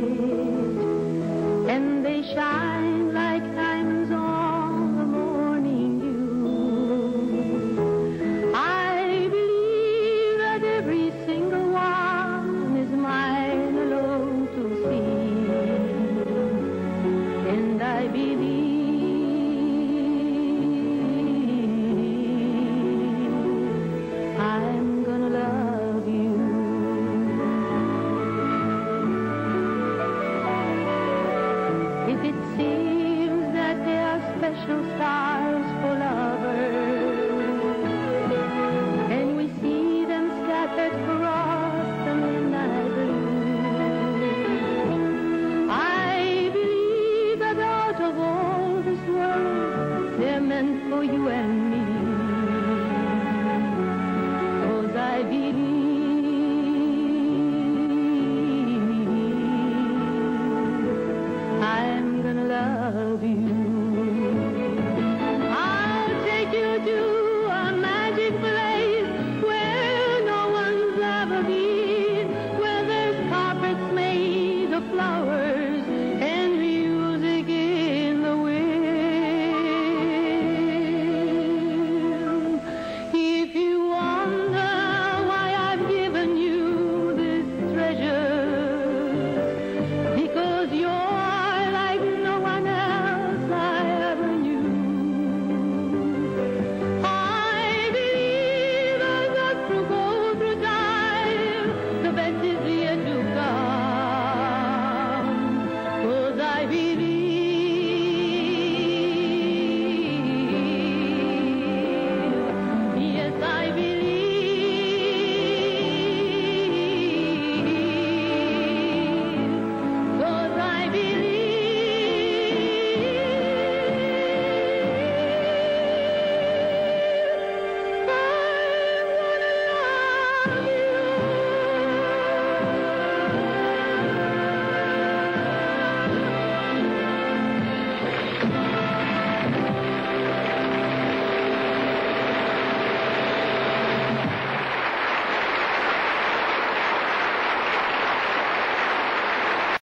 Thank you. special stars for lovers. And we see them scattered across the midnight blue. I believe that out of all this world, they're meant for you and me. Cause I believe.